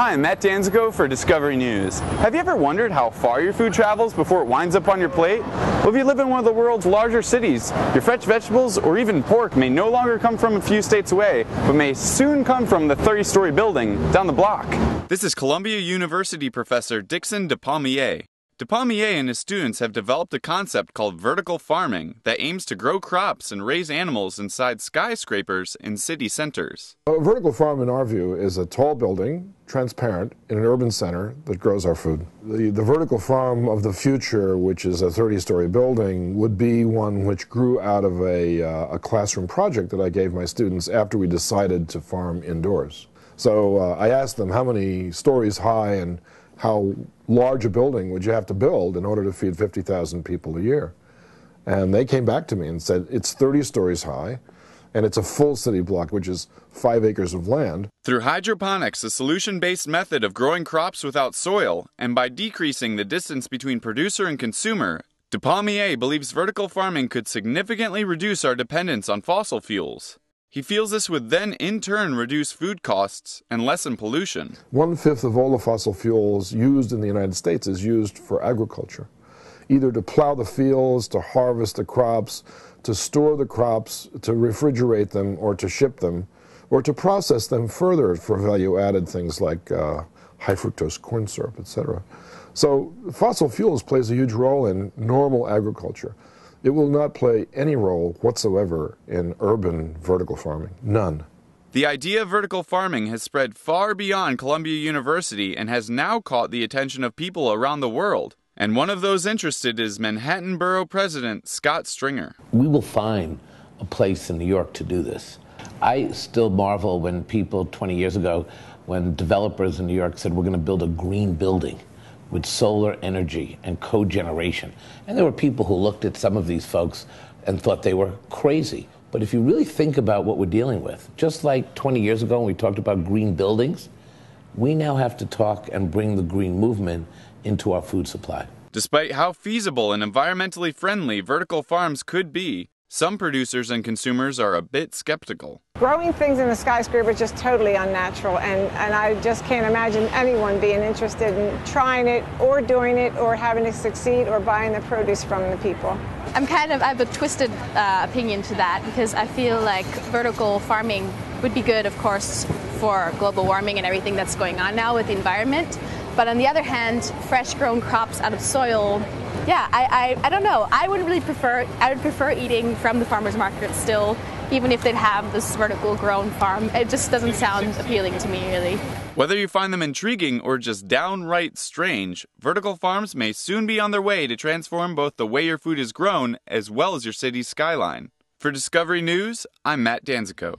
Hi, I'm Matt Danzico for Discovery News. Have you ever wondered how far your food travels before it winds up on your plate? Well, if you live in one of the world's larger cities, your fresh vegetables or even pork may no longer come from a few states away, but may soon come from the 30-story building down the block. This is Columbia University professor Dickson Despommier. Despommier and his students have developed a concept called vertical farming that aims to grow crops and raise animals inside skyscrapers in city centers. A vertical farm, in our view, is a tall building, transparent, in an urban center that grows our food. The, the vertical farm of the future, which is a 30 story building, would be one which grew out of a, uh, a classroom project that I gave my students after we decided to farm indoors. So uh, I asked them how many stories high and how large a building would you have to build in order to feed 50,000 people a year? And they came back to me and said, it's 30 stories high, and it's a full city block, which is five acres of land. Through hydroponics, a solution based method of growing crops without soil, and by decreasing the distance between producer and consumer, Despommier believes vertical farming could significantly reduce our dependence on fossil fuels. He feels this would then in turn reduce food costs and lessen pollution. One fifth of all the fossil fuels used in the United States is used for agriculture, either to plow the fields, to harvest the crops, to store the crops, to refrigerate them, or to ship them, or to process them further for value added things like uh, high fructose corn syrup, etc. So fossil fuels plays a huge role in normal agriculture. It will not play any role whatsoever in urban vertical farming. None. The idea of vertical farming has spread far beyond Columbia University and has now caught the attention of people around the world. And one of those interested is Manhattan Borough President Scott Stringer. We will find a place in New York to do this. I still marvel when people 20 years ago, when developers in New York said, We're going to build a green building with solar energy and cogeneration. And there were people who looked at some of these folks and thought they were crazy. But if you really think about what we're dealing with, just like 20 years ago when we talked about green buildings, we now have to talk and bring the green movement into our food supply. Despite how feasible and environmentally friendly vertical farms could be, some producers and consumers are a bit skeptical. Growing things in a skyscraper is just totally unnatural, and, and I just can't imagine anyone being interested in trying it or doing it or having to succeed or buying the produce from the people. I'm kind of, I have a twisted uh, opinion to that because I feel like vertical farming would be good, of course, for global warming and everything that's going on now with the environment. But on the other hand, fresh grown crops out of soil yeah, I, I, I don't know. I would really prefer, I would prefer eating from the farmer's market still, even if they'd have this vertical grown farm. It just doesn't sound appealing to me, really. Whether you find them intriguing or just downright strange, vertical farms may soon be on their way to transform both the way your food is grown as well as your city's skyline. For Discovery News, I'm Matt Danzico.